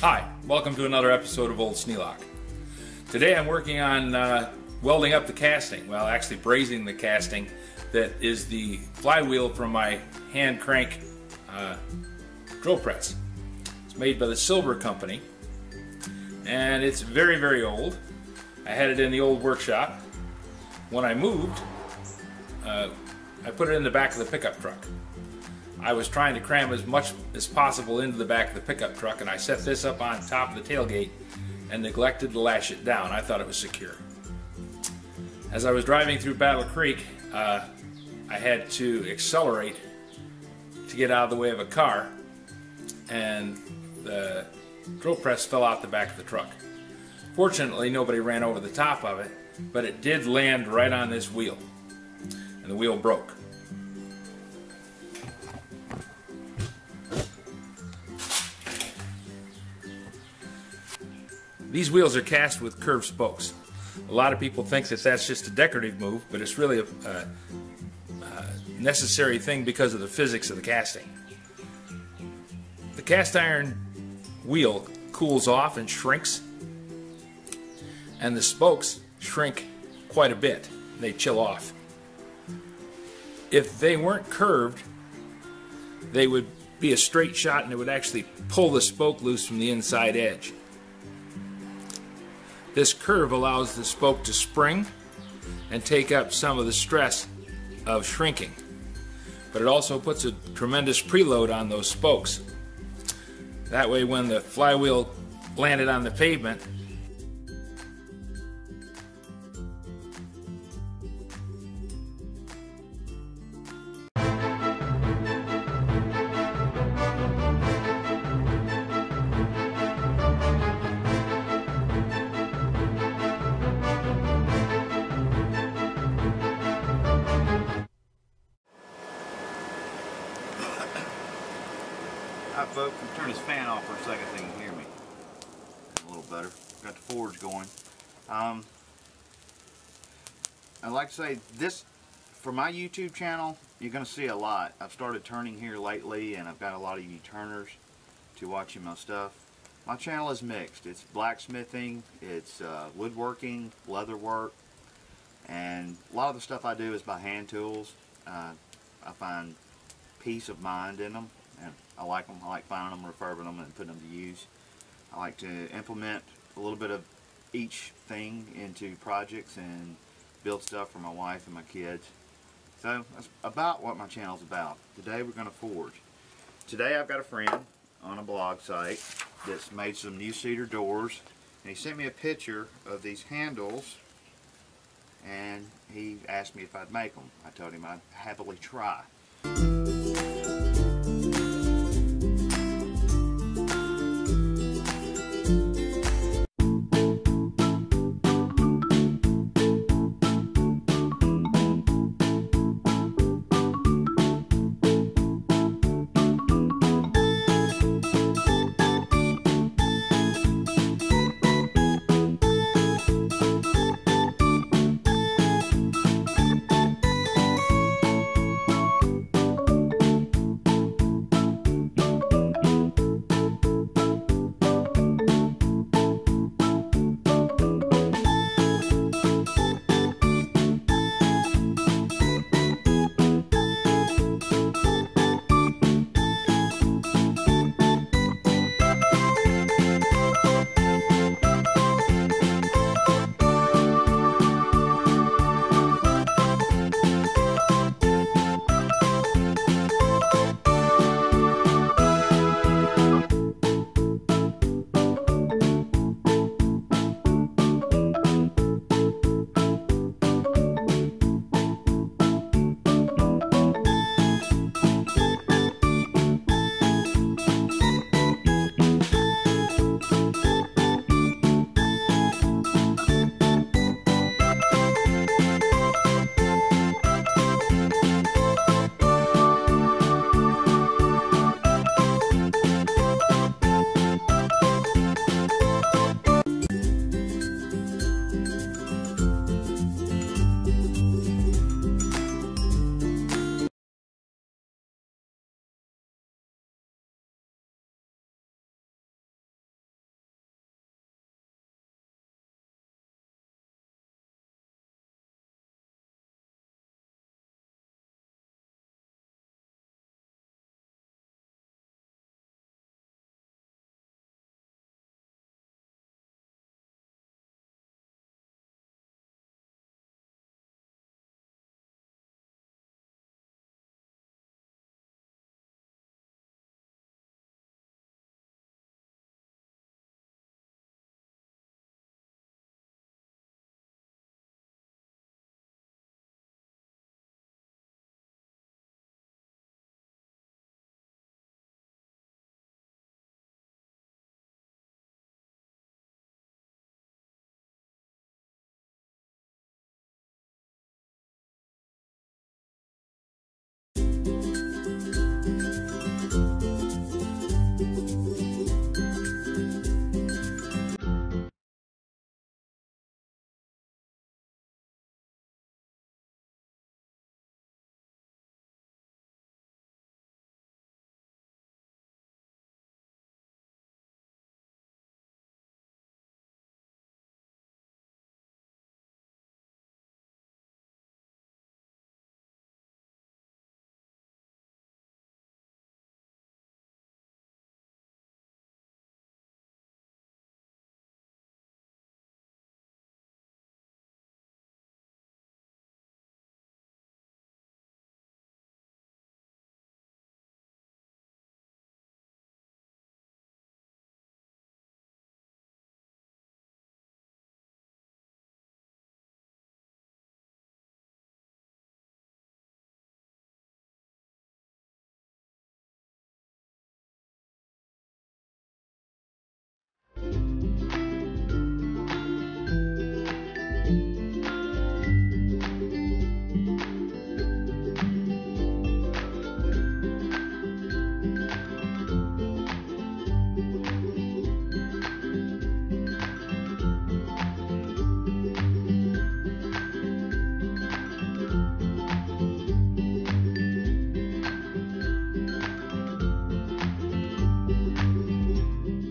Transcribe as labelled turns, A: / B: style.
A: Hi, welcome to another episode of Old Sneelock. Today I'm working on uh, welding up the casting, well actually brazing the casting that is the flywheel from my hand crank uh, drill press. It's made by the Silver Company and it's very very old. I had it in the old workshop. When I moved, uh, I put it in the back of the pickup truck. I was trying to cram as much as possible into the back of the pickup truck and I set this up on top of the tailgate and neglected to lash it down. I thought it was secure. As I was driving through Battle Creek, uh, I had to accelerate to get out of the way of a car and the drill press fell out the back of the truck. Fortunately, nobody ran over the top of it, but it did land right on this wheel and the wheel broke. These wheels are cast with curved spokes. A lot of people think that that's just a decorative move, but it's really a, a, a necessary thing because of the physics of the casting. The cast iron wheel cools off and shrinks, and the spokes shrink quite a bit. They chill off. If they weren't curved, they would be a straight shot and it would actually pull the spoke loose from the inside edge. This curve allows the spoke to spring and take up some of the stress of shrinking. But it also puts a tremendous preload on those spokes. That way when the flywheel landed on the pavement,
B: Alright folks, I'm turn this fan off for a second so you can hear me a little better. Got the forge going. Um, I'd like to say this, for my YouTube channel, you're going to see a lot. I've started turning here lately and I've got a lot of you turners to watching my stuff. My channel is mixed. It's blacksmithing, it's uh, woodworking, leather work, and a lot of the stuff I do is by hand tools. Uh, I find peace of mind in them and I like them. I like finding them, refurbing them, and putting them to use. I like to implement a little bit of each thing into projects and build stuff for my wife and my kids. So that's about what my channel's about. Today we're going to forge. Today I've got a friend on a blog site that's made some new cedar doors and he sent me a picture of these handles and he asked me if I'd make them. I told him I'd happily try.